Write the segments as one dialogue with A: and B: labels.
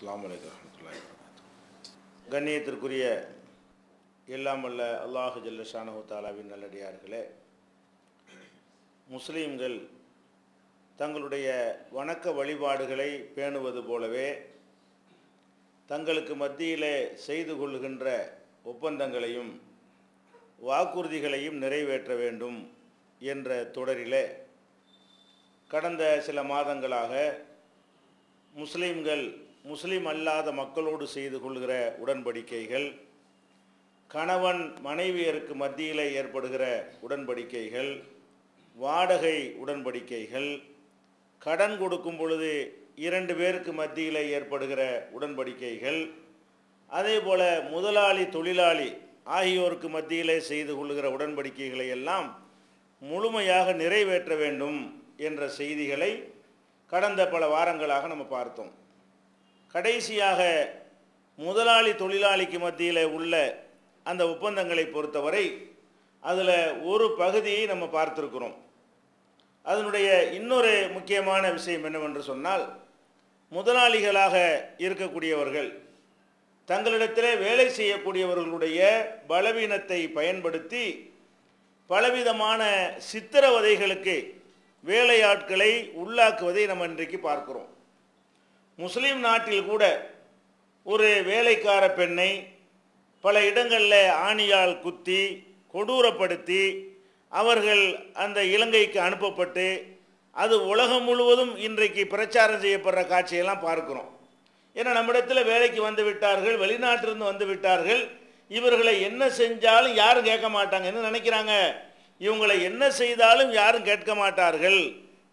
A: அஸ்லாம் கண்ணியத்திற்குரிய எல்லாம் வல்ல அல்லாஹு ஜல்லஷானு தாலாவின் நல்லடியார்களே முஸ்லீம்கள் தங்களுடைய வணக்க வழிபாடுகளை பேணுவது போலவே தங்களுக்கு மத்தியிலே செய்து கொள்கின்ற ஒப்பந்தங்களையும் வாக்குறுதிகளையும் நிறைவேற்ற வேண்டும் என்ற தொடரிலே கடந்த சில மாதங்களாக முஸ்லீம்கள் முஸ்லீம் அல்லாத மக்களோடு செய்து கொள்கிற உடன்படிக்கைகள் கணவன் மனைவியருக்கு மத்தியில் ஏற்படுகிற உடன்படிக்கைகள் வாடகை உடன்படிக்கைகள் கடன் கொடுக்கும் பொழுது இரண்டு பேருக்கு மத்தியில் ஏற்படுகிற உடன்படிக்கைகள் அதே போல் முதலாளி தொழிலாளி ஆகியோருக்கு மத்தியிலே செய்து கொள்கிற உடன்படிக்கைகளை எல்லாம் முழுமையாக நிறைவேற்ற வேண்டும் என்ற செய்திகளை கடந்த பல வாரங்களாக நம்ம பார்த்தோம். கடைசியாக முதலாளி தொழிலாளிக்கு மத்தியில் உள்ள அந்த ஒப்பந்தங்களை பொறுத்தவரை அதில் ஒரு பகுதியை நம்ம பார்த்துருக்குறோம். அதனுடைய இன்னொரு முக்கியமான விஷயம் என்னவென்று சொன்னால் முதலாளிகளாக இருக்கக்கூடியவர்கள் தங்களிடத்தில் வேலை செய்யக்கூடியவர்களுடைய பலவீனத்தை பயன்படுத்தி பலவிதமான சித்திரவதைகளுக்கு வேலையாட்களை உள்ளாக்குவதை நம்ம இன்றைக்கு பார்க்கிறோம். முஸ்லீம் நாட்டில் கூட ஒரு வேலைக்கார பெண்ணை பல இடங்களில் ஆணியால் குத்தி கொடூரப்படுத்தி அவர்கள் அந்த இலங்கைக்கு அனுப்பப்பட்டு அது உலகம் முழுவதும் இன்றைக்கு பிரச்சாரம் செய்யப்படுற காட்சியெல்லாம் பார்க்குறோம். ஏன்னா நம்மிடத்தில் வேலைக்கு வந்து விட்டார்கள் வெளிநாட்டிலிருந்து வந்து விட்டார்கள் இவர்களை என்ன செஞ்சாலும் யாரும் கேட்க மாட்டாங்க. என்ன நினைக்கிறாங்க? இவங்களை என்ன செய்தாலும் யாரும் கேட்க மாட்டார்கள்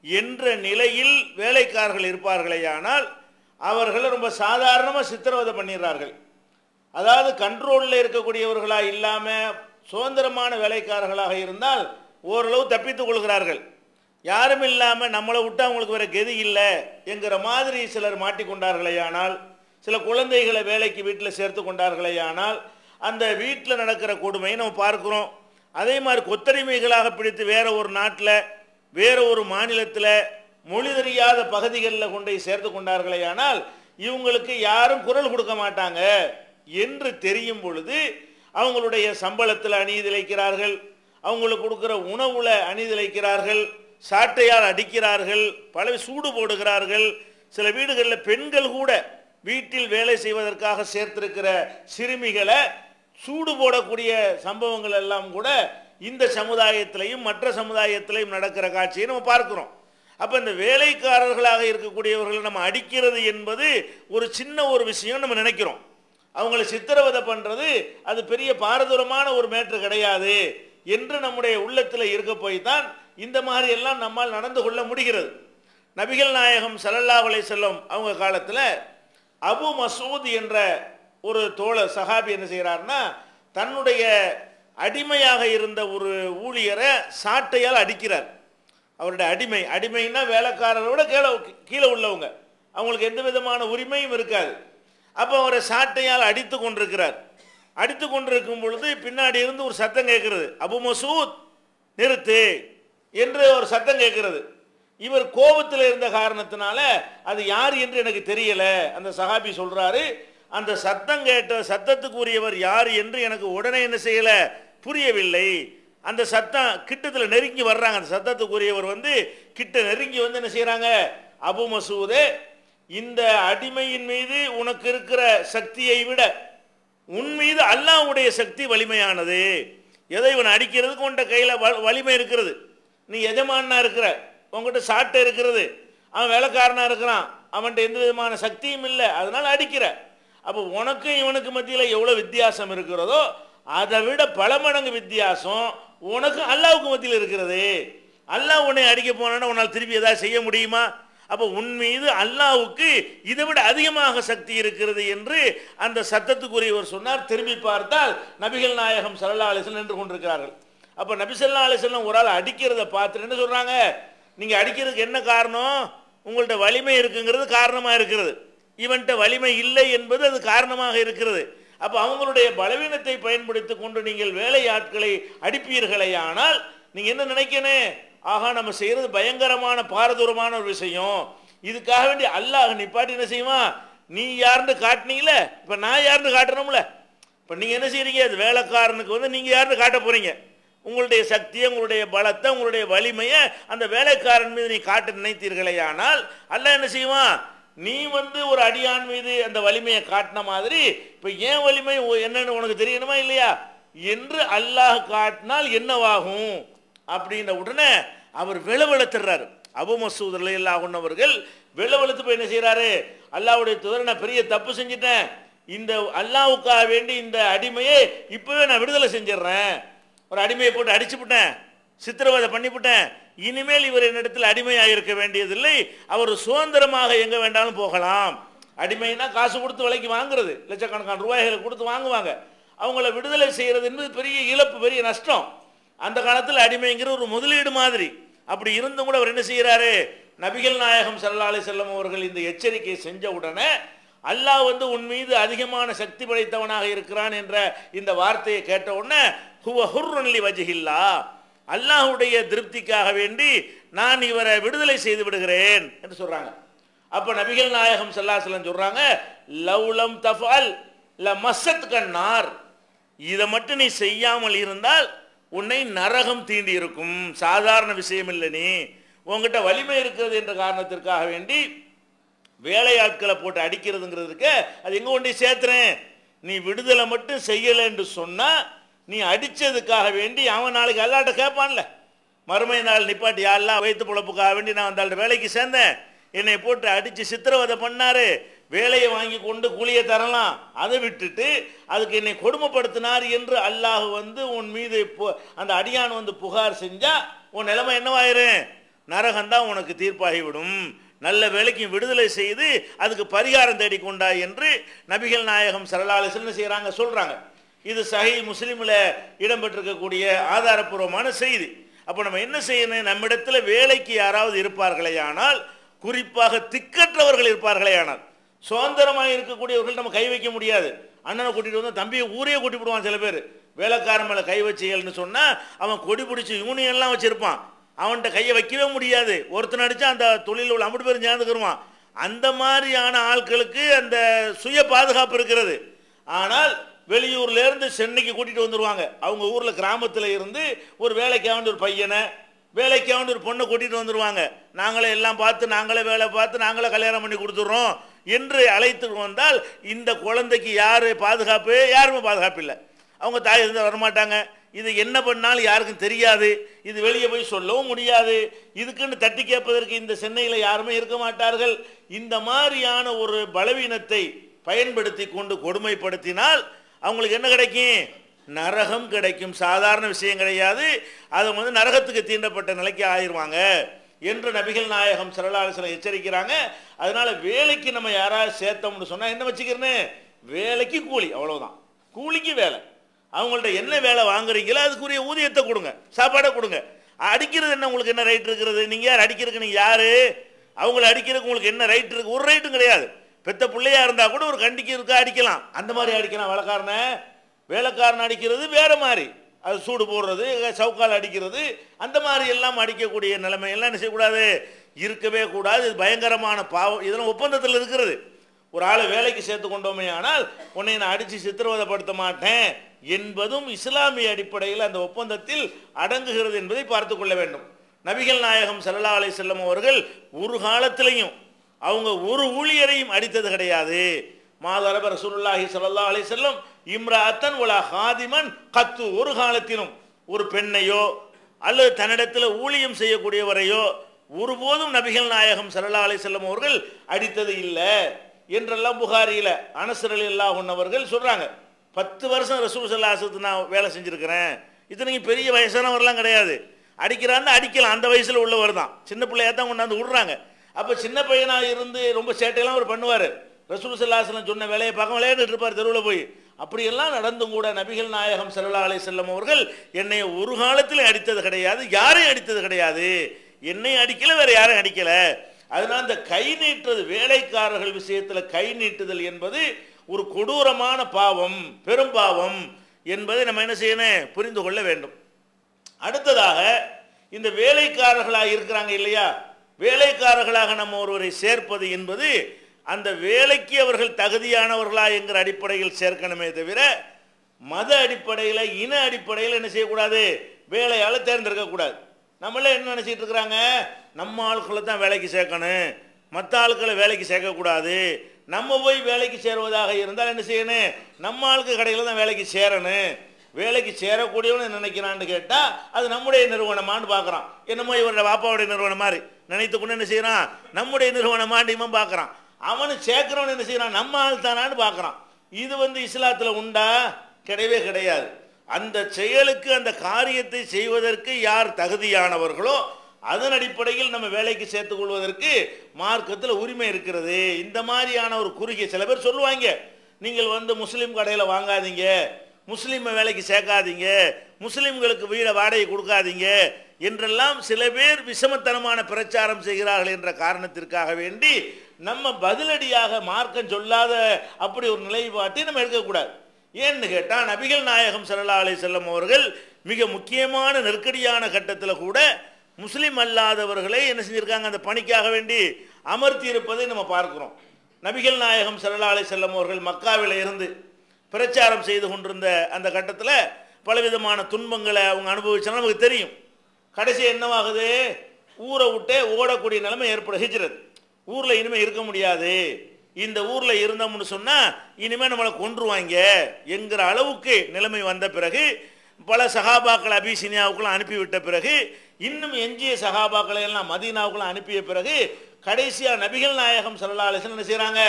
A: என்ற நிலையில் வேலைக்காரர்கள் இருப்பார்களேயானால் அவர்களை ரொம்ப சாதாரணமாக சித்திரவதை பண்ணிடுறார்கள். அதாவது கண்ட்ரோலில் இருக்கக்கூடியவர்களாக இல்லாமல் சுதந்திரமான வேலைக்காரர்களாக இருந்தால் ஓரளவு தப்பித்துக் கொள்கிறார்கள். யாரும் இல்லாமல் நம்மளை விட்டு அவங்களுக்கு வேற கெதி இல்லை என்கிற மாதிரி சிலர் மாட்டிக்கொண்டார்களேயானால் சில குழந்தைகளை வேலைக்கு வீட்டில் சேர்த்து கொண்டார்களேயானால் அந்த வீட்டில் நடக்கிற கொடுமையை நம்ம பார்க்குறோம். அதே மாதிரி கொத்தடிமைகளாக பிடித்து வேற ஒரு நாட்டில் வேற ஒரு மாநிலத்தில் மொழி தெரியாத பகுதிகளில் கொண்டு போய் கொண்டார்களே ஆனால் இவங்களுக்கு யாரும் குரல் கொடுக்க மாட்டாங்க என்று தெரியும் பொழுது அவங்களுடைய சம்பளத்தில் அணிதிலைக்கிறார்கள் அவங்களுக்கு கொடுக்குற உணவுல அணிதிலைக்கிறார்கள் சாட்டையால் அடிக்கிறார்கள் பல சூடு போடுகிறார்கள். சில வீடுகளில் பெண்கள் கூட வீட்டில் வேலை செய்வதற்காக சேர்த்திருக்கிற சிறுமிகளை சூடு போடக்கூடிய சம்பவங்கள் எல்லாம் கூட இந்த சமுதாயத்திலையும் மற்ற சமுதாயத்திலையும் நடக்கிற காட்சியை நம்ம பார்க்கிறோம். அப்போ இந்த வேலைக்காரர்களாக இருக்கக்கூடியவர்களை நம்ம அடிக்கிறது என்பது ஒரு சின்ன ஒரு விஷயம் நம்ம நினைக்கிறோம். அவங்கள சித்திரவதை பண்ணுறது அது பெரிய பாரதூரமான ஒரு மேற்று கிடையாது என்று நம்முடைய உள்ளத்தில் இருக்க போய் தான் இந்த மாதிரி எல்லாம் நம்மால் நடந்து கொள்ள முடிகிறது. நபிகள் நாயகம் சல்லல்லா அலை செல்லம் அவங்க காலத்தில் அபு மசூத் என்ற ஒரு தோழர் சஹாபி என்ன செய்கிறார்னா தன்னுடைய அடிமையாக இருந்த ஒரு ஊழியரை சாட்டையால் அடிக்கிறார். அவருடைய அடிமை. அடிமைன்னா வேலைக்காரரை விட கீழே கீழே உள்ளவங்க. அவங்களுக்கு எந்த விதமான உரிமையும் இருக்காது. அப்போ அவரை சாட்டையால் அடித்து கொண்டிருக்கிறார். அடித்து கொண்டிருக்கும் பொழுது பின்னாடி இருந்து ஒரு சத்தம் கேட்கிறது. அபு மசூத் நிறுத்து என்று ஒரு சத்தம் கேட்கிறது. இவர் கோபத்தில் இருந்த காரணத்தினால அது யார் என்று எனக்கு தெரியல. அந்த சஹாபி சொல்றாரு அந்த சத்தம் கேட்ட சத்தத்துக்குரியவர் யார் என்று எனக்கு உடனே என்ன செய்யல? புரியவில்லை. அந்த சத்தம் கிட்டத்தில் நெருங்கி வர்றாங்க. அந்த சத்தத்துக்குரியவர் வந்து கிட்ட நெருங்கி வந்து என்ன செய்யறாங்க அபு மசூதே இந்த அடிமையின் மீது உனக்கு இருக்கிற சக்தியை விட உன் மீது அல்லாவுடைய சக்தி வலிமையானது. எதை இவன் அடிக்கிறதுக்கு உன்ட கையில் வலிமை இருக்கிறது? நீ எஜமானா இருக்கிற உங்ககிட்ட சாட்டை இருக்கிறது. அவன் வேலைக்காரனா இருக்கிறான். அவன்கிட்ட எந்த விதமான சக்தியும் இல்லை. அதனால அடிக்கிற. அப்போ உனக்கும் இவனுக்கு மத்தியில் எவ்வளோ வித்தியாசம் இருக்கிறதோ அதை விட பல மடங்கு வித்தியாசம் உனக்கு அல்லாவுக்கு மத்தியில் இருக்கிறது. அல்லாஹ் உன்னை அடிக்க போனா உன்னால் திருப்பி ஏதாவது செய்ய முடியுமா? அப்போ உன் மீது அல்லாவுக்கு இதை விட அதிகமாக சக்தி இருக்கிறது என்று அந்த சத்தத்துக்குரியவர் சொன்னார். திரும்பி பார்த்தால் நபிகள் நாயகம் சல்லா அலிசன் நின்று கொண்டிருக்கிறார்கள். அப்போ நபிசல்லா ஒரு ஆள் அடிக்கிறத பார்த்துட்டு என்ன சொல்கிறாங்க நீங்கள் அடிக்கிறதுக்கு என்ன காரணம்? உங்கள்கிட்ட வலிமை இருக்குங்கிறது காரணமாக இருக்கிறது. இவன்கிட்ட வலிமை இல்லை என்பது அது காரணமாக இருக்கிறது. அப்போ அவங்களுடைய பலவீனத்தை பயன்படுத்தி கொண்டு நீங்கள் வேலையாட்களை அடிப்பீர்களே ஆனால் நீங்கள் என்ன நினைக்கணும்? ஆகா நம்ம செய்கிறது பயங்கரமான பாரதூரமான ஒரு விஷயம். இதுக்காக வேண்டி அல்லாஹ் நிப்பாட்டி என்ன செய்வான் நீ யாருன்னு காட்டினீங்கள? இப்போ நான் யாருன்னு காட்டணும்ல? இப்போ நீங்கள் என்ன செய்கிறீங்க அது வேலைக்காரனுக்கு வந்து நீங்கள் யாருன்னு காட்ட போகிறீங்க உங்களுடைய சக்தியை உங்களுடைய பலத்தை உங்களுடைய வலிமையை அந்த வேலைக்காரன் மீது நீ காட்ட நினைத்தீர்களே ஆனால் அல்லாஹ் என்ன செய்வான்? நீ வந்து ஒரு அடியான் மீது அந்த வலிமையை காட்டின மாதிரி இப்போ ஏன் வலிமை என்னன்னு உனக்கு தெரியணுமா இல்லையா? என்று அல்லாஹ் காட்டினால் என்னவாகும்? அப்படின்ற உடனே அவர் விளவெழுத்துறாரு அபு மசூத் அல்லாஹ் அவர்கள் விளவெழுத்து போய் என்ன செய்கிறாரு அல்லாவுடைய தூதர் நான் பெரிய தப்பு செஞ்சிட்டேன். இந்த அல்லாஹ்வுக்காக வேண்டி இந்த அடிமையை இப்பவே நான் விடுதலை செஞ்சிடுறேன். ஒரு அடிமையை போட்டு அடிச்சு விட்டேன் சித்திரவதை பண்ணிவிட்டேன். இனிமேல் இவர் என்னிடத்தில் அடிமையாக இருக்க வேண்டியதில்லை. அவர் சுதந்திரமாக எங்கே வேண்டாலும் போகலாம். அடிமைனா காசு கொடுத்து விலைக்கு வாங்குறது. லட்சக்கணக்கான ரூபாய்களை கொடுத்து வாங்குவாங்க. அவங்கள விடுதலை செய்கிறது என்பது பெரிய இழப்பு பெரிய நஷ்டம். அந்த காலத்தில் அடிமைங்கிற ஒரு முதலீடு மாதிரி. அப்படி இருந்தும் கூட அவர் என்ன செய்கிறாரு? நபிகள் நாயகம் ஸல்லல்லாஹு செல்லம் அவர்கள் இந்த எச்சரிக்கையை செஞ்ச உடனே அல்லாஹ் வந்து உன் மீது அதிகமான சக்தி படைத்தவனாக இருக்கிறான் என்ற இந்த வார்த்தையை கேட்ட உடனே ஹுவ ஹுர்ரன்லி வஜிஹில்லா அல்லாஹுடைய திருப்திக்காக வேண்டி நான் இவரை விடுதலை செய்து விடுகிறேன் என்று சொல்றாங்க. அப்ப நபிகள் நாயகம் செல்லாசலம் அலைஹி சொல்றாங்க லவ்லம் தஃபால் ல மசத் கன்னார் இதை மட்டும் நீ செய்யாமல் இருந்தால் உன்னை நரகம் தீண்டி இருக்கும். சாதாரண விஷயம் இல்லை நீ. உன்கிட்ட வலிமை இருக்கிறது என்ற காரணத்திற்காக வேண்டி வேலையாட்களை போட்டு அடிக்கிறதுங்கிறதுக்கு அது எங்க கொண்டு சேர்த்துறேன்? நீ விடுதலை மட்டும் செய்யலை என்று சொன்னா நீ அடித்ததுக்காக வேண்டி அவன் நாளைக்கு எல்லாட்ட கேட்பான்ல. மறுமை நாள் நிப்பாட்டி யாரெல்லாம் வயிற்று பிழப்புக்காக வேண்டி நான் அந்த வேலைக்கு சேர்ந்தேன். என்னை போட்டு அடித்து சித்திரவதை பண்ணார். வேலையை வாங்கி கொண்டு கூலியை தரலாம். அதை விட்டுட்டு அதுக்கு என்னை கொடுமைப்படுத்தினார் என்று அல்லாஹ் வந்து உன் மீது இப்போ அந்த அடியான் வந்து புகார் செஞ்சால் உன் நிலைமை என்னவாயிரும்? நரகந்தான் உனக்கு தீர்ப்பாகிவிடும். நல்ல வேலைக்கு விடுதலை செய்து அதுக்கு பரிகாரம் தேடிக்கொண்டா என்று நபிகள் நாயகம் சரலாலு என்ன செய்கிறாங்க சொல்கிறாங்க இது சஹி முஸ்லீமில் இடம்பெற்றிருக்கக்கூடிய ஆதாரப்பூர்வமான செய்தி. அப்போ நம்ம என்ன செய்யணும்? நம்மிடத்தில் வேலைக்கு யாராவது இருப்பார்களே ஆனால் குறிப்பாக திக்கற்றவர்கள் இருப்பார்களே ஆனால் சுதந்திரமாக இருக்கக்கூடியவர்கள் நம்ம கை வைக்க முடியாது. அண்ணனை கூட்டிகிட்டு வந்து தம்பியை ஊரே கூட்டி விடுவான் சில பேர். வேலைக்காரன் மேலே கை வச்சியல்னு சொன்னால் அவன் கொடி பிடிச்சி யூனியன்லாம் வச்சுருப்பான். அவன்கிட்ட கையை வைக்கவே முடியாது. ஒருத்தன் அடித்தா அந்த தொழில் உள்ள அம்பது பேரும் சேர்ந்துக்கிருவான். அந்த மாதிரியான ஆட்களுக்கு அந்த சுய பாதுகாப்பு இருக்கிறது. ஆனால் வெளியூர்ல இருந்து சென்னைக்கு கூட்டிட்டு வந்துருவாங்க. அவங்க ஊர்ல கிராமத்துல இருந்து ஒரு வேலைக்கு ஒரு பையனை வேலைக்கு ஒரு பொண்ணை கூட்டிட்டு வந்துருவாங்க. நாங்களே எல்லாம் பார்த்து நாங்களே வேலை பார்த்து நாங்களே கல்யாணம் பண்ணி கொடுத்துட்றோம் என்று அழைத்து வந்தால் இந்த குழந்தைக்கு யாரு பாதுகாப்பு? யாருமே பாதுகாப்பு இல்லை. அவங்க தாய் இருந்து வரமாட்டாங்க. இது என்ன பண்ணாலும் யாருக்கும் தெரியாது. இது வெளியே போய் சொல்லவும் முடியாது. இதுக்குன்னு தட்டி கேட்பதற்கு இந்த சென்னையில் யாருமே இருக்க மாட்டார்கள். இந்த மாதிரியான ஒரு பலவீனத்தை பயன்படுத்தி கொண்டு கொடுமைப்படுத்தினால் அவங்களுக்கு என்ன கிடைக்கும்? நரகம் கிடைக்கும். சாதாரண விஷயம் கிடையாது. அது வந்து நரகத்துக்கு தீண்டப்பட்ட நிலைக்கு ஆயிருவாங்க என்று நபிகள் நாயகம் சரலாலசில எச்சரிக்கிறாங்க. அதனால வேலைக்கு நம்ம யாராவது சேர்த்தோம்னு சொன்னால் என்ன வச்சுக்கிறேன்னு வேலைக்கு கூலி அவ்வளோதான் கூலிக்கு வேலை. அவங்கள்ட்ட என்ன வேலை வாங்குறீங்களோ அதுக்குரிய ஊதியத்தை கொடுங்க சாப்பாடை கொடுங்க. அடிக்கிறது என்ன? உங்களுக்கு என்ன ரைட் இருக்கிறது? நீங்கள் யார்? அடிக்கிறதுக்கு நீங்கள் யார்? அவங்கள அடிக்கிறதுக்கு உங்களுக்கு என்ன ரைட் இருக்குது ஒரு ரைட்டும் கிடையாது. பெத்த பிள்ளையா இருந்தா கூட ஒரு கண்டிக்கு இருக்கா அடிக்கலாம். அந்த மாதிரி அடிக்கலாம் வேலைக்காரனை. வேலைக்காரன் அடிக்கிறது வேற மாதிரி. அது சூடு போடுறது சவுக்கால் அடிக்கிறது அந்த மாதிரி எல்லாம் அடிக்கக்கூடிய நிலைமை எல்லாம் என்ன செய்யக்கூடாது? இருக்கவே கூடாது. இது பயங்கரமான பாவம். இதெல்லாம் ஒப்பந்தத்தில் இருக்கிறது. ஒரு ஆளை வேலைக்கு சேர்த்து கொண்டோமே ஆனால் உன்னை நான் அடித்து சித்திரவதைப்படுத்த மாட்டேன் என்பதும் இஸ்லாமிய அடிப்படையில் அந்த ஒப்பந்தத்தில் அடங்குகிறது என்பதை பார்த்து கொள்ள வேண்டும். நபிகள் நாயகம் சல்லா அலைஹி செல்லம் அவர்கள் ஒரு காலத்திலையும் அவங்க ஒரு ஊழியரையும் அடித்தது கிடையாது. மாதரபர் ரசூலுல்லாஹி சல்லா அலி செல்லம் இம்ராத்தன் உலா ஹாதிமன் கத்து ஒரு காலத்திலும் ஒரு பெண்ணையோ அல்லது தன்னிடத்தில் ஊழியம் செய்யக்கூடியவரையோ ஒருபோதும் நபிகள் நாயகம் சல்லா அலி செல்லம் அவர்கள் அடித்தது இல்லை என்றெல்லாம் புகாரியில் அனசரல் அல்லாஹ் அவர்கள் சொல்கிறாங்க பத்து வருஷம் ரசூல் சல்லாசத்து நான் வேலை செஞ்சுருக்கிறேன். இத்தனைக்கு பெரிய வயசானவர்லாம் கிடையாது. அடிக்கிறான்னு அடிக்கலாம். அந்த வயசில் உள்ளவர் தான். சின்ன பிள்ளையா தான் கொண்டாந்து விடுறாங்க. அப்போ சின்ன பையனாக இருந்து ரொம்ப சேட்டையெல்லாம் அவர் பண்ணுவார். ரசூல் சல்லாஹலம் சொன்ன வேலையை பார்க்க விளையாண்டுட்டு இருப்பார் தெருவில் போய். அப்படியெல்லாம் நடந்தும் கூட நபிகள் நாயகம் ஸல்லல்லாஹு அலைஹி செல்லம் அவர்கள் என்னை ஒரு காலத்தில் அடித்தது கிடையாது யாரையும் அடித்தது கிடையாது. என்னை அடிக்கல வேற யாரும் அடிக்கல. அதனால் இந்த கை நீட்டுறது வேலைக்காரர்கள் விஷயத்தில் கை நீட்டுதல் என்பது ஒரு கொடூரமான பாவம் பெரும் பாவம் என்பதை நம்ம என்ன செய்யணும்? புரிந்து கொள்ள வேண்டும். அடுத்ததாக இந்த வேலைக்காரர்களாக இருக்கிறாங்க இல்லையா? வேலைக்காரர்களாக நம்ம ஒருவரை சேர்ப்பது என்பது அந்த வேலைக்கு அவர்கள் தகுதியானவர்களா என்கிற அடிப்படையில் சேர்க்கணுமே தவிர மத அடிப்படையில் இன அடிப்படையில் என்ன செய்யக்கூடாது? வேலையால் தேர்ந்தெடுக்கக்கூடாது. நம்மளே என்ன நினச்சிட்டு இருக்கிறாங்க? நம்ம ஆட்களை தான் வேலைக்கு சேர்க்கணும். மற்ற ஆட்களை வேலைக்கு சேர்க்கக்கூடாது. நம்ம போய் வேலைக்கு சேருவதாக இருந்தால் என்ன செய்யணும்? நம்ம ஆளுக்கு கடையில் தான் வேலைக்கு சேரணும். வேலைக்கு சேரக்கூடியவனு நினைக்கிறான்னு கேட்டால் அது நம்முடைய நிறுவனமான்னு பார்க்குறான். என்னமோ இவரோட பாப்பாவுடைய நிறுவனம் மாதிரி. நினைத்து கொண்டு என்ன செய்கிறான் நம்முடைய நிறுவனமான்னு இவன் பார்க்குறான். அவனு சேர்க்கிறவன் என்ன செய்கிறான் நம்ம ஆள் தானான்னு பார்க்குறான். இது வந்து இஸ்லாத்தில் உண்டா? கிடையவே கிடையாது. அந்த செயலுக்கு அந்த காரியத்தை செய்வதற்கு யார் தகுதியானவர்களோ அதன் அடிப்படையில் நம்ம வேலைக்கு சேர்த்துக் கொள்வதற்கு மார்க்கத்தில் உரிமை இருக்கிறது. இந்த மாதிரியான ஒரு குறுகிய சில பேர் சொல்லுவாங்க. நீங்கள் வந்து முஸ்லீம் கடையில் வாங்காதீங்க. முஸ்லீமை வேலைக்கு சேர்க்காதீங்க. முஸ்லீம்களுக்கு வீட வாடகை கொடுக்காதீங்க. என்றெல்லாம் சில பேர் விஷமத்தனமான பிரச்சாரம் செய்கிறார்கள் என்ற காரணத்திற்காக வேண்டி நம்ம பதிலடியாக மார்க்கம் சொல்லாத அப்படி ஒரு நிலைப்பாட்டை நம்ம எடுக்கக்கூடாது. ஏன்னு கேட்டால் நபிகள் நாயகம் சல்லா அலி செல்லம் அவர்கள் மிக முக்கியமான நெருக்கடியான கட்டத்தில் கூட முஸ்லீம் அல்லாதவர்களை என்ன செஞ்சிருக்காங்க? அந்த பணிக்காக வேண்டி அமர்த்தி இருப்பதை நம்ம பார்க்கிறோம். நபிகள் நாயகம் சல்லா அலி செல்லம் அவர்கள் மக்காவில் இருந்து பிரச்சாரம் செய்து கொண்டிருந்த அந்த கட்டத்தில் பலவிதமான துன்பங்களை அவங்க அனுபவிச்சாலும் நமக்கு தெரியும். கடைசி என்னவாகுது? ஊரை விட்டே ஓடக்கூடிய நிலைமை ஏற்படும். ஹிஜ்ரத். ஊரில் இனிமேல் இருக்க முடியாது. இந்த ஊரில் இருந்தோம்னு சொன்னால் இனிமேல் நம்மளை கொன்றுவாங்க. என்கிற அளவுக்கு நிலைமை வந்த பிறகு பல சகாபாக்கள் அபிசினியாவுக்குலாம் அனுப்பிவிட்ட பிறகு இன்னும் எஞ்சிய சகாபாக்களை எல்லாம் மதீனாவுக்குலாம் அனுப்பிய பிறகு கடைசியாக நபிகள் நாயகம் ஸல்லல்லாஹு என்ன செய்கிறாங்க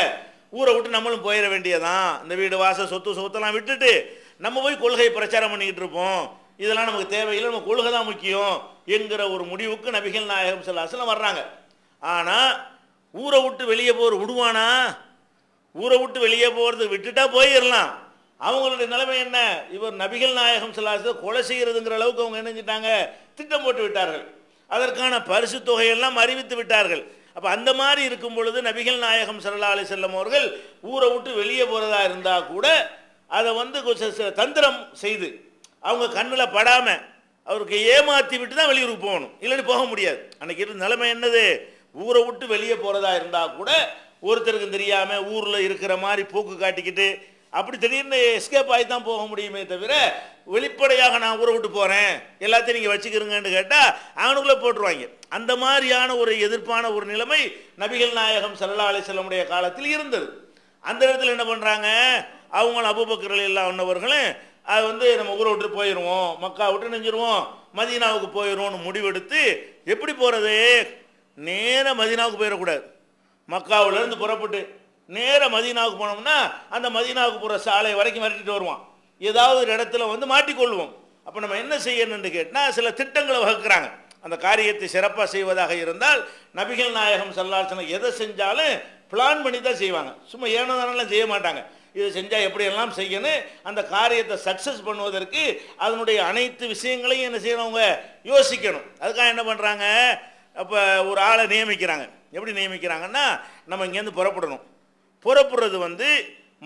A: ஊரை விட்டு நம்மளும் போயிட வேண்டியதான் இந்த வீடு வாசல் சொத்து சொத்தெல்லாம் விட்டுட்டு நம்ம போய் கொள்கை பிரச்சாரம் பண்ணிக்கிட்டு இருப்போம். இதெல்லாம் நமக்கு தேவையில்லை. நம்ம கொள்கை தான் முக்கியம். என்கிற ஒரு முடிவுக்கு நபிகள் நாயகம் ஸல்லல்லாஹு வர்றாங்க. ஆனால் ஊரை விட்டு வெளியே போகிற விடுவானா? ஊரை விட்டு வெளியே போகிறது விட்டுட்டா போயிடலாம் அவங்களுடைய நிலைமை என்ன? இவர் நபிகள் நாயகம் ஸல்லல்லாஹு கொலை செய்கிறதுங்கிற அளவுக்கு அவங்க என்ன செஞ்சிட்டாங்க? திட்டம் போட்டு விட்டார்கள். அதற்கான பரிசு தொகையெல்லாம் அறிவித்து விட்டார்கள். அப்போ அந்த மாதிரி இருக்கும் பொழுது நபிகள் நாயகம் சல்லா அலி செல்லம் அவர்கள் ஊரை விட்டு வெளியே போகிறதா இருந்தால் கூட அதை வந்து கொஞ்சம் தந்திரம் செய்து அவங்க கண்ணில் படாமல் அவருக்கு ஏமாற்றி விட்டு தான் வெளியூருக்கு போகணும். இல்லைன்னு போக முடியாது. அன்னைக்கு இருந்த நிலைமை என்னது? ஊரை விட்டு வெளியே போகிறதா இருந்தால் கூட ஒருத்தருக்கு தெரியாமல் ஊரில் இருக்கிற மாதிரி போக்கு காட்டிக்கிட்டு அப்படி திடீர்னு எஸ்கேப் ஆகி தான் போக முடியுமே தவிர வெளிப்படையாக நான் ஊரை விட்டு போகிறேன் எல்லாத்தையும் நீங்கள் வச்சுக்கிறீங்கன்னு கேட்டால் அவனுக்குள்ளே போட்டுருவாங்க. அந்த மாதிரியான ஒரு எதிர்ப்பான ஒரு நிலைமை நபிகள் நாயகம் சல்லா அலிசல்லமுடைய காலத்தில் இருந்தது. அந்த இடத்துல என்ன பண்ணுறாங்க அவங்களும் அபுபக்கர்கள் எல்லாம் உன்னவர்களும் அது வந்து நம்ம ஊரை விட்டு போயிடுவோம் மக்கா விட்டு நெஞ்சிருவோம் மதீனாவுக்கு போயிடுவோம்னு முடிவெடுத்து எப்படி போகிறது நேராக மதீனாவுக்கு போயிடக்கூடாது. மக்காவிலேருந்து புறப்பட்டு நேராக மதீனாவுக்கு போனோம்னா அந்த மதீனாவுக்கு போகிற சாலை வரைக்கும் விரட்டிட்டு வருவான். ஏதாவது ஒரு இடத்துல வந்து மாட்டிக்கொள்வோம். அப்போ நம்ம என்ன செய்யணும்னு கேட்டால் சில திட்டங்களை வகுக்கிறாங்க. அந்த காரியத்தை சிறப்பாக செய்வதாக இருந்தால் நபிகள் நாயகம் சல்லாசனம் எதை செஞ்சாலும் பிளான் பண்ணி தான் செய்வாங்க. சும்மா ஏனோ தானெல்லாம் செய்ய மாட்டாங்க. இதை செஞ்சால் எப்படியெல்லாம் செய்யணும்? அந்த காரியத்தை சக்ஸஸ் பண்ணுவதற்கு அதனுடைய அனைத்து விஷயங்களையும் என்ன செய்யறவங்க யோசிக்கணும். அதுக்காக என்ன பண்ணுறாங்க அப்போ ஒரு ஆளை நியமிக்கிறாங்க. எப்படி நியமிக்கிறாங்கன்னா நம்ம இங்கேருந்து புறப்படணும். புறப்படுறது வந்து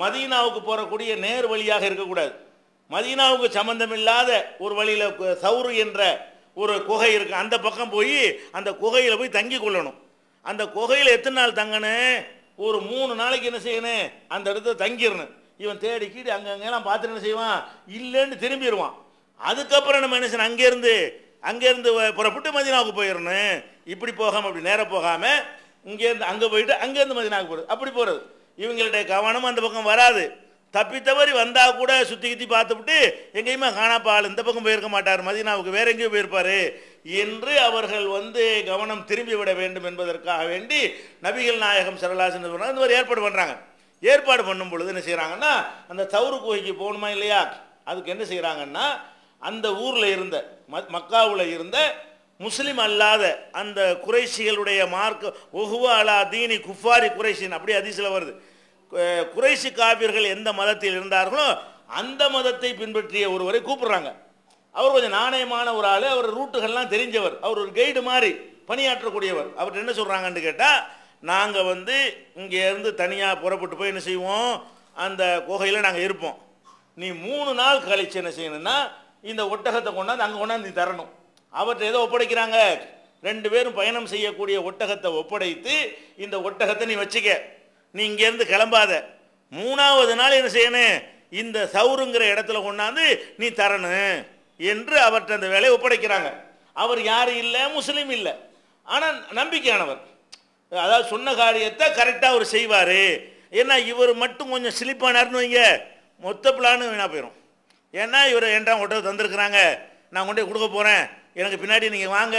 A: மதீனாவுக்கு போகக்கூடிய நேர் வழியாக இருக்கக்கூடாது. மதீனாவுக்கு சம்பந்தமில்லாத ஒரு வழியில் சவுரு என்ற ஒரு குகை இருக்கு. அந்த பக்கம் போய் அந்த குகையில் போய் தங்கி கொள்ளணும். அந்த குகையில் எத்தனை நாள் தங்கணும்? ஒரு மூணு நாளைக்கு என்ன செய்யணும்? அந்த இடத்துல தங்கிடணும். இவன் தேடி கீடி அங்கங்கெல்லாம் பார்த்துட்டு என்ன செய்வான்? இல்லைன்னு திரும்பிடுவான். அதுக்கப்புறம் நம்ம என்ன செய்யணும்? அங்கேருந்து அங்கேருந்து புறப்பட்டு மதினாவுக்கு போயிடணும். இப்படி போகாமல் அப்படி நேராக போகாமல் இங்கேருந்து அங்கே போயிட்டு அங்கேருந்து மதினாவுக்கு போகிறது அப்படி போகிறது இவங்களுடைய கவனம் அந்த பக்கம் வராது. தப்பி தவறி வந்தால் கூட சுற்றி கித்தி பார்த்துவிட்டு எங்கேயுமே காணாப்பா ஆள் இந்த பக்கம் போயிருக்க மாட்டார். மதினாவுக்கு வேற எங்கேயோ போயிருப்பார். என்று அவர்கள் வந்து கவனம் திரும்பி விட வேண்டும் என்பதற்காக வேண்டி நபிகள் நாயகம் சரலாசன் இந்த மாதிரி ஏற்பாடு பண்ணுறாங்க ஏற்பாடு பண்ணும் பொழுது என்ன செய்கிறாங்கன்னா அந்த தவறு குகைக்கு போகணுமா இல்லையா? அதுக்கு என்ன செய்கிறாங்கன்னா அந்த ஊரில் இருந்த ம மக்காவில் இருந்த முஸ்லீம் அல்லாத அந்த குறைஷிகளுடைய மார்க்க ஒஹுவா அலா தீனி குஃபாரி குறைஷின் அப்படி அதிசயில் வருது. குறைசி குறைஷி காவியர்கள் எந்த மதத்தில் இருந்தார்களோ அந்த மதத்தை பின்பற்றிய ஒருவரை கூப்பிடுறாங்க. அவர் கொஞ்சம் நாணயமான ஒரு ஆள் அவர் ரூட்டுகள்லாம் தெரிஞ்சவர். அவர் ஒரு கைடு மாதிரி பணியாற்றக்கூடியவர். அவர்கிட்ட என்ன சொல்கிறாங்கன்னு கேட்டால் நாங்கள் வந்து இங்கேருந்து தனியாக புறப்பட்டு போய் என்ன செய்வோம்? அந்த குகையில் நாங்கள் இருப்போம். நீ மூணு நாள் கழிச்சு என்ன செய்யணும்னா இந்த ஒட்டகத்தை கொண்டாந்து அங்கே கொண்டாந்து நீ தரணும். அவர்கிட்ட ஏதோ ஒப்படைக்கிறாங்க. ரெண்டு பேரும் பயணம் செய்யக்கூடிய ஒட்டகத்தை ஒப்படைத்து இந்த ஒட்டகத்தை நீ வச்சுக்க. நீ இங்கேருந்து கிளம்பாத. மூணாவது நாள் என்ன செய்யணும்? இந்த சவுருங்கிற இடத்துல கொண்டாந்து நீ தரணும். என்று அவர்கிட்ட அந்த வேலையை ஒப்படைக்கிறாங்க. அவர் யாரும் இல்லை முஸ்லீம் இல்லை. ஆனால் நம்பிக்கையானவர். அதாவது சொன்ன காரியத்தை கரெக்டாக அவர் செய்வார். ஏன்னா இவர் மட்டும் கொஞ்சம் ஸ்லிப்பானார்னு வைங்க மொத்த பிளானும் வீணாக போயிடும் ஏன்னா இவர் என்றா ஒட்டை தந்திருக்கிறாங்க. நான் கொண்டே கொடுக்க போகிறேன் எனக்கு பின்னாடி நீங்கள் வாங்க.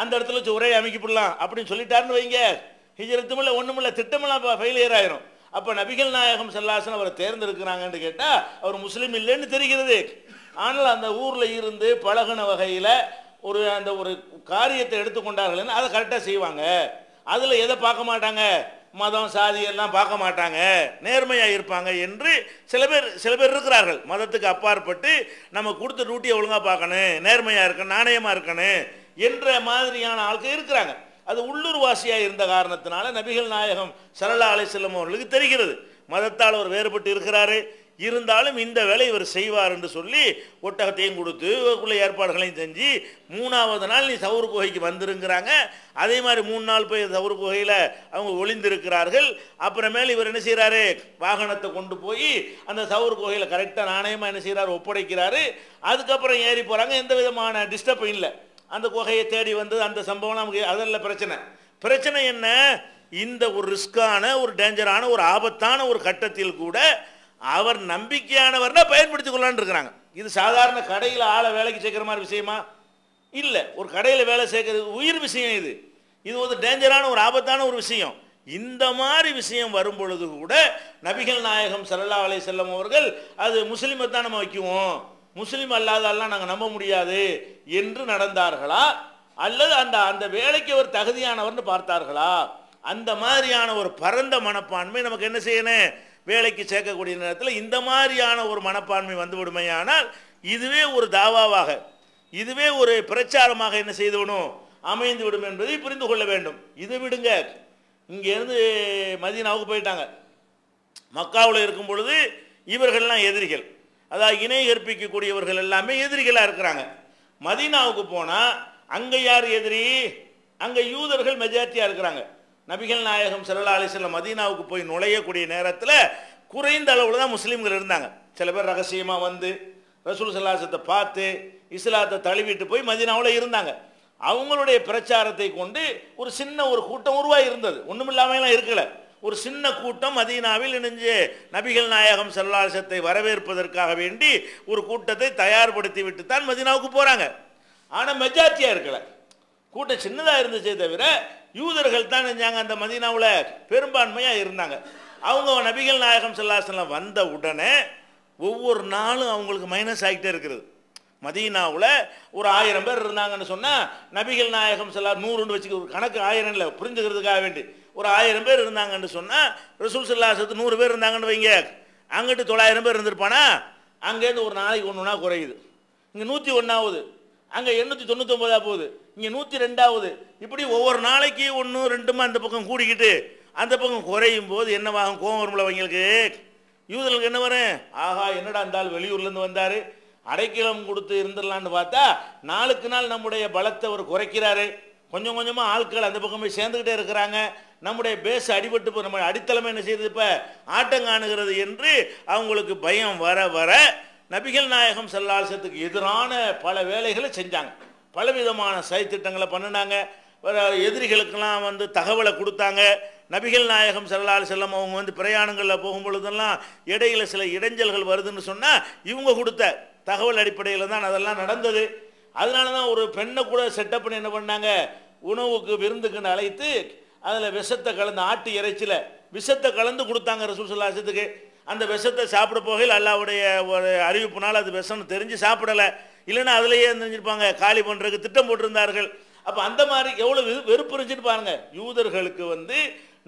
A: அந்த இடத்துல வச்சு உரையை அமைக்கப்படலாம் அப்படின்னு சொல்லிட்டாருன்னு வைங்க. ஹிஜரத்தும் இல்லை ஒன்றும் இல்லை திட்டமெல்லாம் ஃபெயிலியர் ஆயிரும். அப்போ நபிகள் நாயகம் செல்லாசன் அவரை தேர்ந்தெடுக்கிறாங்கன்னு கேட்டால் அவர் முஸ்லீம் இல்லைன்னு தெரிகிறது. ஆனால் அந்த ஊரில் இருந்து பழகுன வகையில் ஒரு அந்த ஒரு காரியத்தை எடுத்துக்கொண்டார்கள்னு அதை கரெக்டாக செய்வாங்க. அதில் எதை பார்க்க மாட்டாங்க? மதம் சாதி எல்லாம் பார்க்க மாட்டாங்க. நேர்மையாக இருப்பாங்க என்று சில பேர் சில பேர் இருக்கிறார்கள். மதத்துக்கு அப்பாற்பட்டு நம்ம கொடுத்த டியூட்டியை ஒழுங்காக பார்க்கணும் நேர்மையாக இருக்கணும் நாணயமாக இருக்கணும் என்ற மாதிரியான ஆட்கள் இருக்கிறாங்க. அது உள்ளூர்வாசியாக இருந்த காரணத்தினால நபிகள் நாயகம் சரலா அலிசல்லம் அவர்களுக்கு தெரிகிறது. மதத்தால் அவர் வேறுபட்டு இருக்கிறாரு. இருந்தாலும் இந்த வேலை இவர் செய்வார் என்று சொல்லி ஒட்டகத்தையும் கொடுத்து உள்ள ஏற்பாடுகளையும் செஞ்சு மூணாவது நாள் நீ சவுறு குகைக்கு வந்துருங்கிறாங்க. அதே மாதிரி மூணு நாள் போய் சவுறு குகையில் அவங்க ஒளிந்திருக்கிறார்கள். அப்புறமேல் இவர் என்ன செய்கிறாரு வாகனத்தை கொண்டு போய் அந்த சவுறு குகையில் கரெக்டாக நாணயமாக என்ன செய்கிறார் ஒப்படைக்கிறாரு. அதுக்கப்புறம் ஏறி போகிறாங்க எந்த விதமான டிஸ்டர்பும் இல்லை. அந்த குகையை தேடி வந்து அந்த சம்பவம் நமக்கு அதில் பிரச்சனை. பிரச்சனை என்ன? இந்த ஒரு ரிஸ்கான ஒரு டேஞ்சரான ஒரு ஆபத்தான ஒரு கட்டத்தில் கூட அவர் நம்பிக்கையானவர்னா பயன்படுத்திக் கொள்ளலான்னு இருக்கிறாங்க. இது சாதாரண கடையில் ஆளை வேலைக்கு சேர்க்குற மாதிரி விஷயமா? இல்லை ஒரு கடையில் வேலை சேர்க்கறது உயிர் விஷயம் இது. இது ஒரு டேஞ்சரான ஒரு ஆபத்தான ஒரு விஷயம். இந்த மாதிரி விஷயம் வரும் பொழுது கூட நபிகள் நாயகம் சல்லா அலை செல்லம் அவர்கள் அது முஸ்லீமை தான் நம்ம வைக்குவோம். முஸ்லீம் அல்லாதெல்லாம் நாங்கள் நம்ப முடியாது என்று நடந்தார்களா? அல்லது அந்த அந்த வேலைக்கு அவர் தகுதியானவர்னு பார்த்தார்களா? அந்த மாதிரியான ஒரு பரந்த மனப்பான்மை நமக்கு என்ன செய்யணும்? வேலைக்கு சேர்க்கக்கூடிய நேரத்தில் இந்த மாதிரியான ஒரு மனப்பான்மை வந்துவிடுமையானால் இதுவே ஒரு தாவாவாக இதுவே ஒரு பிரச்சாரமாக என்ன செய்துவிடும்? அமைந்து விடும் என்பதை புரிந்து கொள்ள வேண்டும். இது விடுங்க. இங்கேருந்து மதீனாவுக்கு போயிட்டாங்க. மக்காவில் இருக்கும் பொழுது இவர்கள்லாம் எதிரிகள். அதாவது இணை கற்பிக்கக்கூடியவர்கள் எல்லாமே எதிரிகளாக இருக்கிறாங்க. மதீனாவுக்கு போனால் அங்கே யார் எதிரி? அங்கே யூதர்கள் மெஜாரிட்டியாக இருக்கிறாங்க. நபிகள் நாயகம் சல்லா அலிஸ்லாம் மதீனாவுக்கு போய் நுழையக்கூடிய நேரத்தில் குறைந்த அளவில் தான் முஸ்லீம்கள் இருந்தாங்க. சில பேர் ரகசியமாக வந்து ரசூல் சல்லாசத்தை பார்த்து இஸ்லாத்தை தழுவிட்டு போய் மதீனாவில் இருந்தாங்க. அவங்களுடைய பிரச்சாரத்தை கொண்டு ஒரு சின்ன ஒரு கூட்டம் உருவாகி இருந்தது. ஒன்றுமில்லாமலாம் இருக்கலை. ஒரு சின்ன கூட்டம் மதீனாவில் இணைஞ்சு நபிகள் நாயகம் செல்லாசத்தை வரவேற்பதற்காக வேண்டி ஒரு கூட்டத்தை தயார்படுத்தி விட்டு தான் மதீனாவுக்கு போகிறாங்க ஆனால் மெஜாரிட்டியாக இருக்கலை. கூட்டம் சின்னதாக இருந்துச்சே தவிர யூதர்கள் தான் செஞ்சாங்க. அந்த மதீனாவில் பெரும்பான்மையாக இருந்தாங்க. அவங்க நபிகள் நாயகம் சல்லாசலம் வந்த உடனே ஒவ்வொரு நாளும் அவங்களுக்கு மைனஸ் ஆகிட்டே இருக்கிறது மதீனாவில் ஒரு ஆயிரம் பேர் இருந்தாங்கன்னு சொன்னால் நபிகள் நாயகம் செல்லா நூறுன்னு வச்சுக்க ஒரு கணக்கு ஆயிரம் இல்லை புரிஞ்சுக்கிறதுக்காக வேண்டி. ஒரு ஆயிரம் பேர் இருந்தாங்கன்னு சொன்னால் ரசூல் செல்லாசத்து நூறு பேர் இருந்தாங்கன்னு வைங்க. அங்கிட்டு தொள்ளாயிரம் பேர் இருந்திருப்பானா? அங்கேருந்து ஒரு நாளைக்கு ஒன்று ஒன்றா குறையுது. இங்கே நூற்றி ஒன்றாவது அங்கே எண்ணூற்றி தொண்ணூத்தொம்பதா போகுது. இங்கே நூற்றி ரெண்டாவது. இப்படி ஒவ்வொரு நாளைக்கு ஒன்று ரெண்டுமா அந்த பக்கம் கூடிக்கிட்டு அந்த பக்கம் குறையும் போது என்னவாகும்? கோவம் வரும்ல அவங்களுக்கு. யூதர்களுக்கு என்ன வரும்? ஆஹா என்னடா இருந்தால் வெளியூர்லேருந்து வந்தார்? அடைக்கலம் கொடுத்து இருந்துடலான்னு பார்த்தா நாளுக்கு நாள் நம்முடைய பலத்தை அவர் குறைக்கிறாரு. கொஞ்சம் கொஞ்சமாக ஆட்கள் அந்த பக்கம் போய் சேர்ந்துக்கிட்டே இருக்கிறாங்க. நம்முடைய பேஸ் அடிபட்டு இப்போ நம்ம அடித்தளமை என்ன செய்யுது இப்போ? ஆட்டம் காணுகிறது என்று அவங்களுக்கு பயம் வர வர நபிகள் நாயகம் செல்லாசத்துக்கு எதிரான பல வேலைகளை செஞ்சாங்க. பலவிதமான சதித்திட்டங்களை பண்ணினாங்க. எதிரிகளுக்கெல்லாம் வந்து தகவலை கொடுத்தாங்க. நபிகள் நாயகம் செல்லால் செல்லம் அவங்க வந்து பிரயாணங்களில் போகும்பொழுதெல்லாம் இடையில சில இடைஞ்சல்கள் வருதுன்னு சொன்னால் இவங்க கொடுத்த தகவல் அடிப்படையில் தான் அதெல்லாம் நடந்தது. அதனால தான் ஒரு பெண்ணை கூட செட்டப் பண்ணி என்ன பண்ணாங்க? உணவுக்கு விருந்துக்குன்னு அழைத்து அதில் விஷத்தை கலந்து ஆட்டு இறைச்சியில் விஷத்தை கலந்து கொடுத்தாங்க ரசூல் சொல்லாசத்துக்கு அந்த விஷத்தை சாப்பிட போகையில் அல்லாவுடைய ஒரு அறிவிப்புனால் அது விஷம்னு தெரிஞ்சு சாப்பிடலை. இல்லைன்னா அதுலேயே தெரிஞ்சிருப்பாங்க காலி பண்ணுறதுக்கு திட்டம் போட்டிருந்தார்கள். அப்போ அந்த மாதிரி எவ்வளோ வெறுப்பு இருந்துச்சுன்னு பாருங்க. யூதர்களுக்கு வந்து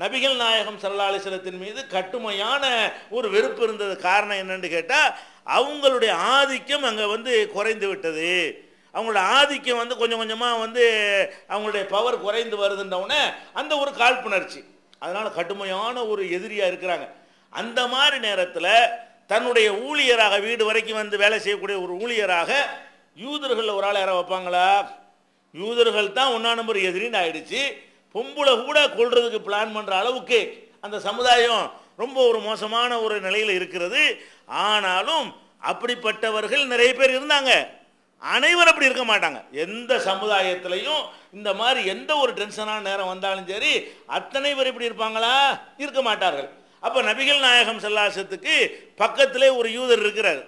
A: நபிகள் நாயகம் சல்லாலிசலத்தின் மீது கட்டுமையான ஒரு வெறுப்பு இருந்தது. காரணம் என்னன்னு கேட்டால் அவங்களுடைய ஆதிக்கம் அங்கே வந்து குறைந்து விட்டது. அவங்களோட ஆதிக்கம் வந்து கொஞ்சம் கொஞ்சமாக வந்து அவங்களுடைய பவர் குறைந்து வருதுன்றவுடனே அந்த ஒரு காழ்ப்புணர்ச்சி. அதனால் கடுமையான ஒரு எதிரியாக இருக்கிறாங்க. அந்த மாதிரி நேரத்தில் தன்னுடைய ஊழியராக வீடு வரைக்கும் வந்து வேலை செய்யக்கூடிய ஒரு ஊழியராக யூதர்களில் ஒரு ஆள் யாரை வைப்பாங்களா? யூதர்கள் தான் ஒன்றா நம்பர் எதிரின்னு ஆயிடுச்சு. பொம்பளை கூட கொள்றதுக்கு பிளான் பண்ணுற அளவுக்கு அந்த சமுதாயம் ரொம்ப ஒரு மோசமான ஒரு நிலையில் இருக்கிறது. ஆனாலும் அப்படிப்பட்டவர்கள் நிறைய பேர் இருந்தாங்க. அனைவரும் அப்படி இருக்க மாட்டாங்க. எந்த சமுதாயத்திலையும் இந்த மாதிரி எந்த ஒரு டென்ஷனான நேரம் வந்தாலும் சரி அத்தனை பேர் இப்படி இருப்பாங்களா? இருக்க மாட்டார்கள். அப்போ நபிகள் நாயகம் செல்லாசத்துக்கு பக்கத்திலே ஒரு யூதர் இருக்கிறார்.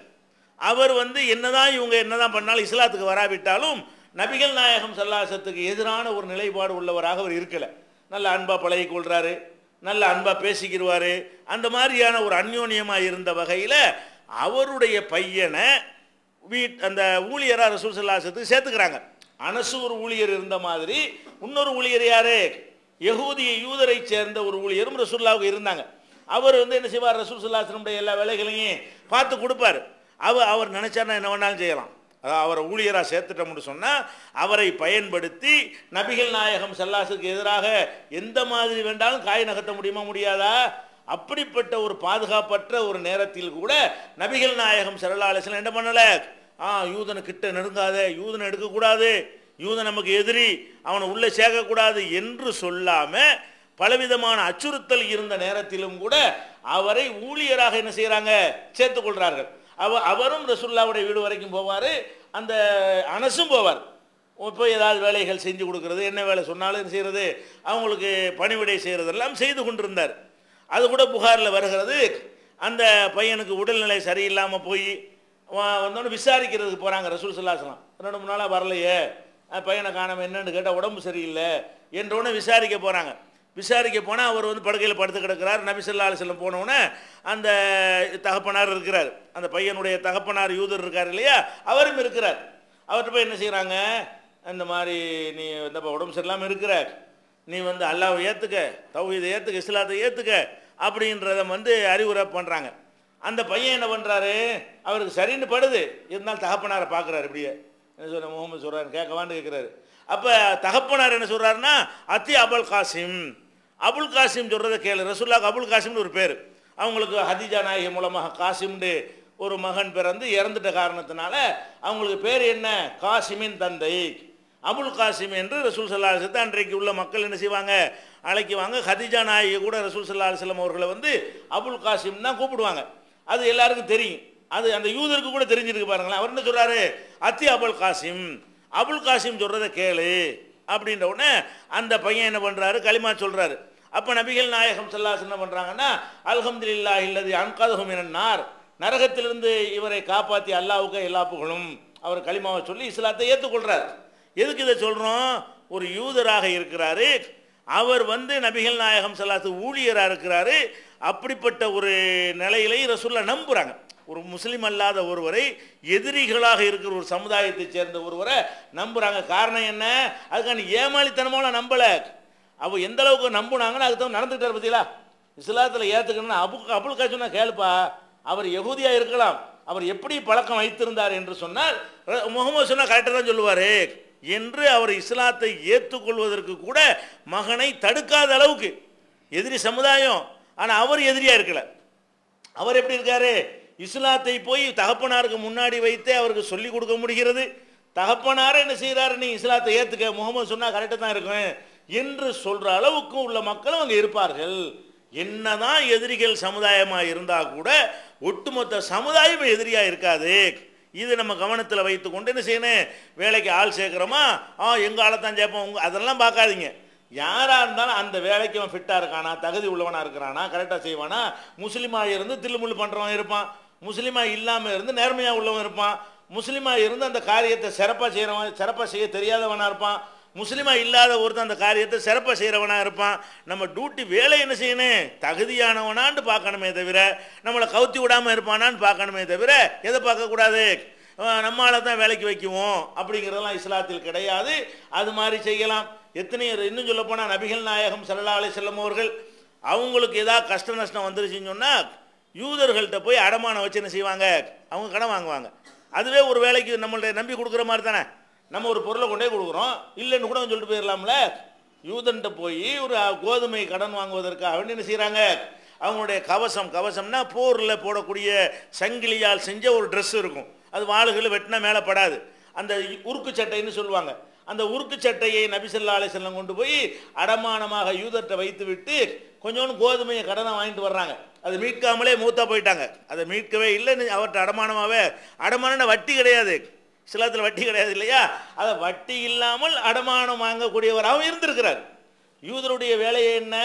A: அவர் வந்து என்னதான் இவங்க என்னதான் பண்ணாலும் இஸ்லாத்துக்கு வராவிட்டாலும் நபிகள் நாயகம் சல்லாசத்துக்கு எதிரான ஒரு நிலைப்பாடு உள்ளவராக அவர் இருக்கலை. நல்ல அன்பாக பழகி கொள்கிறாரு நல்ல அன்பாக பேசிக்கிடுவார் அந்த மாதிரியான ஒரு அந்யோன்யமாக இருந்த வகையில் அவருடைய பையனை வீட் அந்த ஊழியராக ரசூல் செல்லாசத்துக்கு சேர்த்துக்கிறாங்க. அனசு ஒரு ஊழியர் இருந்த மாதிரி இன்னொரு ஊழியர் யாரு? யகூதிய யூதரை சேர்ந்த ஒரு ஊழியரும் ரசூல்லாவுக்கு இருந்தாங்க. அவர் வந்து என்ன செய்வார்? ரசூல் எல்லா வேலைகளையும் பார்த்து கொடுப்பார். அவர் அவர் நினச்சாருன்னா என்ன வேணாலும் செய்யலாம். அதாவது அவரை ஊழியராக சேர்த்துட்டோம்னு சொன்னால் அவரை பயன்படுத்தி நபிகள் நாயகம் செல்லாசுக்கு எதிராக எந்த மாதிரி வேண்டாலும் காய் நகர்த்த முடியுமா முடியாதா? அப்படிப்பட்ட ஒரு பாதுகாப்பற்ற ஒரு நேரத்தில் கூட நபிகள் நாயகம் சரலாலசன் என்ன பண்ணலை? ஆ யூதனை கிட்ட நெருங்காத யூதனை எடுக்கக்கூடாது யூதன் நமக்கு எதிரி அவனை உள்ளே சேர்க்கக்கூடாது என்று சொல்லாமல் பலவிதமான அச்சுறுத்தல் இருந்த நேரத்திலும் கூட அவரை ஊழியராக என்ன செய்கிறாங்க சேர்த்துக்கொள்கிறார்கள் அவ அவரும் ரசுல்லாவுடைய வீடு வரைக்கும் போவார் அந்த அனசும் போவார். போய் ஏதாவது வேலைகள் செஞ்சு கொடுக்கறது என்ன வேலை சொன்னாலும் என்ன செய்கிறது அவங்களுக்கு பணிவிடை செய்கிறதெல்லாம் செய்து கொண்டிருந்தார். அது கூட புகாரில் வருகிறது அந்த பையனுக்கு உடல்நிலை சரியில்லாமல் போய் வந்தோன்னு விசாரிக்கிறதுக்கு போகிறாங்க ரசூல் சல்லாசலாம் ரெண்டு மூணு நாளாக வரலையே பையனை காணாமல் என்னென்னு கேட்டால் உடம்பு சரியில்லை என்றோடனே விசாரிக்க போகிறாங்க விசாரிக்க போனால் அவர் வந்து படுக்கையில் படுத்து கிடக்கிறார். நபிசல்லா ஸல்லல்லாஹு போனவுடனே அந்த தகப்பனார் இருக்கிறார். அந்த பையனுடைய தகப்பனார் யூதர் இருக்கார் இல்லையா? அவரும் இருக்கிறார். அவர்கிட்ட போய் என்ன செய்கிறாங்க இந்த மாதிரி நீ இந்த உடம்பு சரியில்லாமல் இருக்கிற. நீ வந்து அல்லாவை ஏற்றுக்க தௌஹீதை ஏற்றுக்க இஸ்லாத்தை ஏற்றுக்க அப்படின்றத வந்து அறிவுரை பண்ணுறாங்க அந்த பையன் என்ன பண்ணுறாரு அவருக்கு சரின்னு படுது. இருந்தாலும் தகப்பனாரை பார்க்குறாரு இப்படியே. என்ன சொல்ற முகமது சொல்கிறாரு கேட்கவான்னு கேட்குறாரு அப்போ தகப்பனார் என்ன சொல்கிறாருன்னா அத்தி அபுல் காசிம். அபுல் காசிம் சொல்கிறத கேளு. ரசுல்லாக்கு அபுல் காசிம்னு ஒரு பேர். அவங்களுக்கு ஹதிஜா நாயகி மூலமாக காசிம்னு ஒரு மகன் பிறந்து இறந்துட்ட காரணத்தினால அவங்களுக்கு பேர் என்ன? காசிமின் தந்தை. அபுல் காசிம் என்று ரசூல் சல்லா அலிசத்தை அன்றைக்கு உள்ள மக்கள் என்ன செய்வாங்க? அழைக்குவாங்க. ஹதிஜா நாயகி கூட ரசூல் சல்லா அலிஸ்லாம் அவர்களை வந்து அபுல் காசிம் தான் கூப்பிடுவாங்க. அது எல்லாருக்கும் தெரியும். அது அந்த யூதருக்கு கூட தெரிஞ்சிருக்கு பாருங்களேன். அவர் என்ன சொல்கிறாரு அத்தி அபுல் காசிம். அபுல் காசிம் சொல்கிறத கேளு. அப்படின்ற உடனே அந்த பையன் என்ன பண்ணுறாரு களிமா சொல்கிறாரு அப்போ நபிகள் நாயகம் சல்லாஸ் என்ன பண்றாங்கன்னா அல்ஹம்துலில்லா இல்லது அன்காதகும் என்னார் நரகத்திலிருந்து இவரை காப்பாற்றி அல்லாவுக்கு எல்லா புகழும். அவர் களிமாவை சொல்லி இஸ்லாத்தை ஏற்றுக்கொள்கிறார் எதுக்கு இதை சொல்கிறோம் ஒரு யூதராக இருக்கிறாரு. அவர் வந்து நபிகள் நாயகம் சல்லாத்து ஊழியராக இருக்கிறாரு. அப்படிப்பட்ட ஒரு நிலையிலையும் ரசூல்லா நம்புகிறாங்க ஒரு முஸ்லீம் அல்லாத ஒருவரை எதிரிகளாக இருக்கிற ஒரு சமுதாயத்தை சேர்ந்த ஒருவரை நம்புகிறாங்க காரணம் என்ன? அதுக்கான ஏமாளித்தனமான நம்பலை. அவ எந்த அளவுக்கு நம்புனாங்கன்னு அதுக்கு தான் நடந்துட்டார் பார்த்தீங்களா இஸ்லாத்தில் ஏற்றுக்கணும்னா அபு அபுல் காசுனா கேளுப்பா அவர் எகுதியாக இருக்கலாம் அவர் எப்படி பழக்கம் வைத்திருந்தார் என்று சொன்னால் முகமது சொன்னா கரெக்டாக தான் சொல்லுவார். என்று அவர் இஸ்லாத்தை ஏற்றுக்கொள்வதற்கு கூட மகனை தடுக்காத அளவுக்கு எதிரி சமுதாயம் ஆனால் அவர் எதிரியா இருக்கல. அவர் எப்படி இருக்காரு? இஸ்லாத்தை போய் தகப்பனாருக்கு முன்னாடி வைத்தே அவருக்கு சொல்லி கொடுக்க முடிகிறது. தகப்பனார என்ன செய்கிறாரு நீ இஸ்லாத்தை ஏற்றுக்க முகமது சொன்னால் கரெக்டாக தான் இருக்கும். என்று சொல்ற அளவுக்கு உள்ள மக்களும் அங்கே இருப்பார்கள். என்னதான் எதிரிகள் சமுதாயமாக இருந்தால் கூட ஒட்டுமொத்த சமுதாயம் எதிரியாக இருக்காது. இது நம்ம கவனத்தில் வைத்துக்கொண்டு என்ன செய்யணும்? வேலைக்கு ஆள் சேர்க்குறோமா? ஆ எங்கள் ஆளை தான் சேர்ப்போம். உங்கள் அதெல்லாம் பார்க்காதீங்க. யாராக இருந்தாலும் அந்த வேலைக்கு அவன் ஃபிட்டாக இருக்கானா? தகுதி உள்ளவனாக இருக்கிறானா? கரெக்டாக செய்வானா? முஸ்லீமாக இருந்து தில்லுமுள்ளு பண்ணுறவன் இருப்பான். முஸ்லீமாக இல்லாமல் இருந்து நேர்மையாக உள்ளவன் இருப்பான். முஸ்லீமாக இருந்து அந்த காரியத்தை சிறப்பாக செய்கிறவன் சிறப்பாக செய்ய தெரியாதவனாக இருப்பான். முஸ்லீமாக இல்லாத ஒருத்தன் அந்த காரியத்தை சிறப்பாக செய்கிறவனாக இருப்பான். நம்ம டியூட்டி வேலை என்ன செய்யணும்? தகுதியானவனான்னு பார்க்கணுமே தவிர நம்மளை கவுத்தி விடாமல் இருப்பானான்னு பார்க்கணுமே தவிர எதை பார்க்கக்கூடாது நம்மளால தான் வேலைக்கு வைக்குவோம். அப்படிங்கிறதெல்லாம் இஸ்லாத்தில் கிடையாது. அது மாதிரி செய்யலாம். எத்தனையோ இன்னும் சொல்ல போனால் நபிகள் நாயகம் சல்லா அலி செல்லம் அவர்கள் அவங்களுக்கு ஏதாவது கஷ்ட நஷ்டம் வந்துருச்சுன்னு சொன்னால் யூதர்கள்ட்ட போய் அடமானம் வச்சு என்ன செய்வாங்க? அவங்க கடன் வாங்குவாங்க. அதுவே ஒரு வேலைக்கு நம்மள்ட்ட நம்பி கொடுக்குற மாதிரி தானே? நம்ம ஒரு பொருளை கொண்டே கொடுக்குறோம். இல்லைன்னு கூட சொல்லிட்டு போயிடலாம்ல. யூதன்ட்ட போய் ஒரு கோதுமை கடன் வாங்குவதற்காக வேண்டி என்ன செய்கிறாங்க அவங்களுடைய கவசம் கவசம்னா போரில் போடக்கூடிய சங்கிலியால் செஞ்ச ஒரு ட்ரெஸ் இருக்கும். அது வாளுகள் வெட்டினா மேலே படாது. அந்த உருக்கு சட்டைன்னு சொல்லுவாங்க. அந்த உருக்கு சட்டையை நபிசல்லா அலிசல்லம் கொண்டு போய் அடமானமாக யூதர்கிட்ட வைத்து விட்டு கொஞ்சோண்டு கோதுமையை கடனை வாங்கிட்டு வர்றாங்க. அது மீட்காமலே மூத்தா போயிட்டாங்க. அதை மீட்கவே இல்லைன்னு அவர்கிட்ட அடமானமாகவே அடமானம்னா வட்டி கிடையாது. சிலத்தில் வட்டி கிடையாது இல்லையா? அதை வட்டி இல்லாமல் அடமானம் வாங்கக்கூடியவராகவும் இருந்திருக்கிறார். யூதருடைய வேலையை என்ன?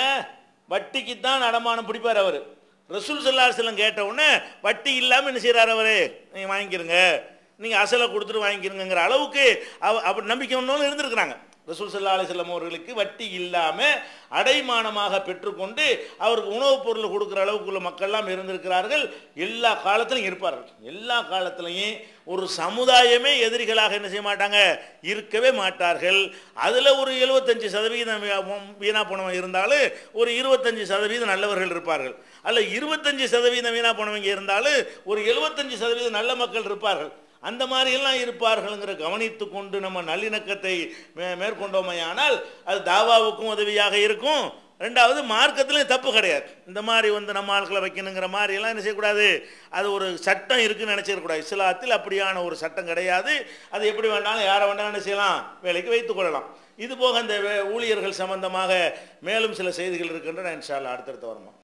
A: வட்டிக்கு தான் அடமானம் பிடிப்பார் அவர். ரசூல் சல்லா சிலம் கேட்ட உடனே வட்டி இல்லாமல் என்ன செய்கிறார் அவர்? நீங்கள் வாங்கிக்கிறங்க நீங்கள் அசலை கொடுத்துட்டு வாங்கிக்கிறங்கிற அளவுக்கு அவ அப்படி நம்பிக்கை ஒன்று இருந்திருக்கிறாங்க. ரசூல் சல்லா அவர்களுக்கு வட்டி இல்லாமல் அடைமானமாக பெற்றுக்கொண்டு அவருக்கு உணவுப் பொருள் கொடுக்குற அளவுக்குள்ள மக்கள்லாம் இருந்திருக்கிறார்கள். எல்லா காலத்திலையும் இருப்பார்கள். எல்லா காலத்திலையும் ஒரு சமுதாயமே எதிரிகளாக என்ன செய்ய மாட்டாங்க? இருக்கவே மாட்டார்கள். அதில் ஒரு எழுபத்தஞ்சு சதவீதம் வீணா போனவங்க இருந்தாலும் ஒரு இருபத்தஞ்சு சதவீதம் நல்லவர்கள் இருப்பார்கள். அல்ல இருபத்தஞ்சு சதவீதம் வீணா போனவங்க இருந்தாலும் ஒரு எழுபத்தஞ்சு சதவீதம் நல்ல மக்கள் இருப்பார்கள். அந்த மாதிரியெல்லாம் இருப்பார்கள்ங்கிற கவனித்து கொண்டு நம்ம நல்லிணக்கத்தை மே மேற்கொண்டோமையானால் அது தாவாவுக்கும் உதவியாக இருக்கும். ரெண்டாவது மார்க்கத்துலேயும் தப்பு கிடையாது. இந்த மாதிரி வந்து நம்ம ஆட்களை வைக்கணுங்கிற மாதிரிலாம் என்ன செய்யக்கூடாது? அது ஒரு சட்டம் இருக்குன்னு நினச்சிடக்கூடாது. இஸ்லாத்தில் அப்படியான ஒரு சட்டம் கிடையாது. அது எப்படி வேண்டாலும் யாரை வேண்டாலும் என்ன செய்யலாம்? வேலைக்கு வைத்துக் கொள்ளலாம். இது போக அந்த வே- ஊழியர்கள் சம்பந்தமாக மேலும் சில செய்திகள் இருக்கின்றன. நான் அல்லாஹ் அடுத்தடுத்து வரணும்